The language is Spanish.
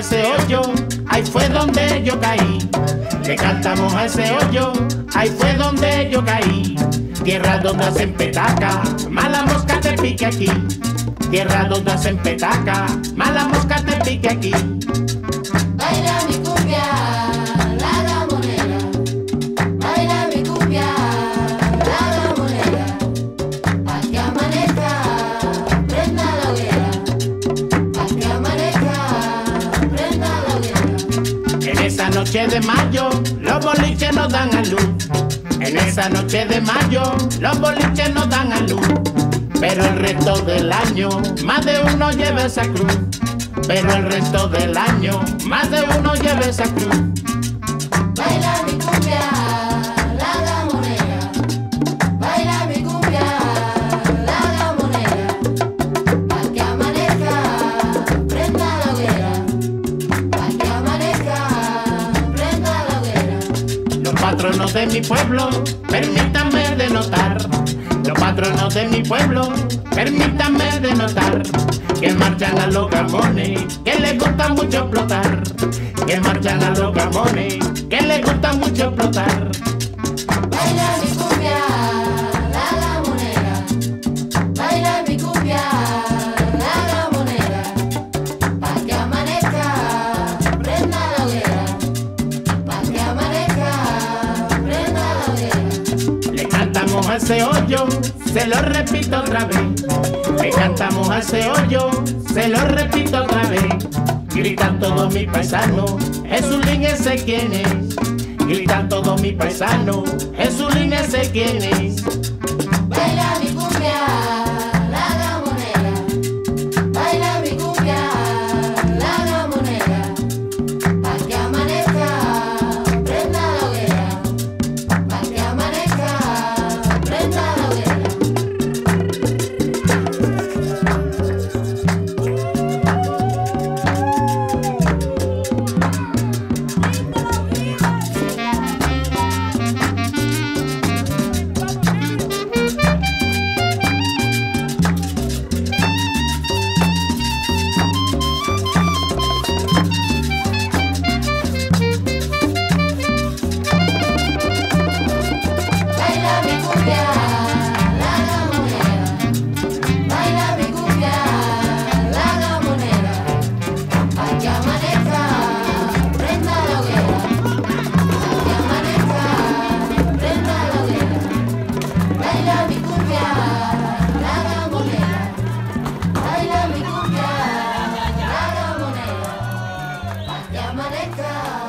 Ese hoyo, ahí fue donde yo caí. Le cantamos a ese hoyo, ahí fue donde yo caí. Tierra donde hacen petaca, mala mosca te pique aquí. Tierra donde hacen petaca, mala mosca te pique aquí. Esa noche de mayo, los boliches nos dan a luz. En esa noche de mayo, los boliches nos dan a luz. Pero el resto del año, más de uno lleva esa cruz. Pero el resto del año, más de uno lleva esa cruz. Patronos de mi pueblo, permítanme denotar. Los patronos de mi pueblo, permítanme denotar. Que marchan a los gamones, que les gusta mucho explotar. Que marchan a los gamones, que les gusta mucho explotar. Cantamos ese hoyo, se lo repito otra vez. Le cantamos ese hoyo, se lo repito otra vez. Gritan todos mis paisanos, Jesulín ese quién es. Gritan todos mis paisanos, Jesulín ese quién es. Amaneta.